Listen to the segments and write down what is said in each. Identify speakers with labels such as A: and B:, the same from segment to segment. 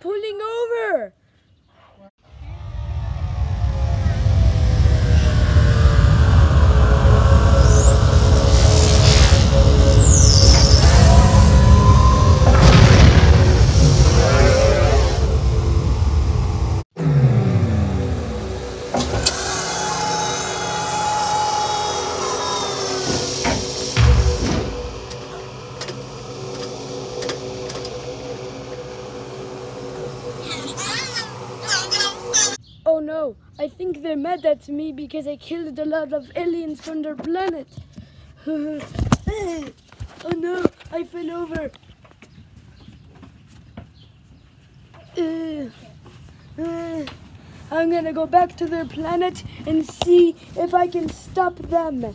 A: pulling over. I think they're mad at me because I killed a lot of aliens from their planet. oh no, I fell over. Uh, uh, I'm gonna go back to their planet and see if I can stop them.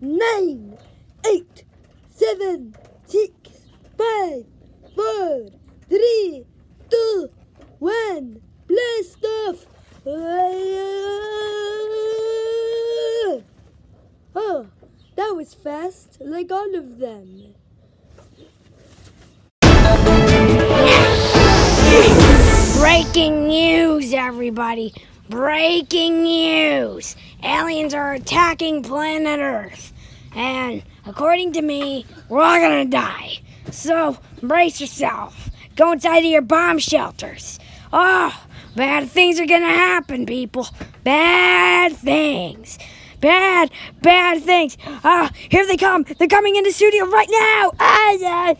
A: Nine, eight, seven, six, five, four, one. Blast off! Oh, that was fast, like all of them.
B: Breaking news, everybody! Breaking news! Aliens are attacking planet Earth. And according to me, we're all gonna die. So brace yourself. Go inside of your bomb shelters. Oh, bad things are gonna happen, people. Bad things. Bad, bad things. Ah, here they come. They're coming in the studio right now. Ah, yeah.